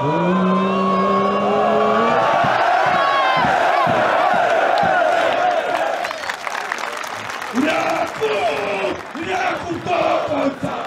Unia! Unia! Unia! Unia!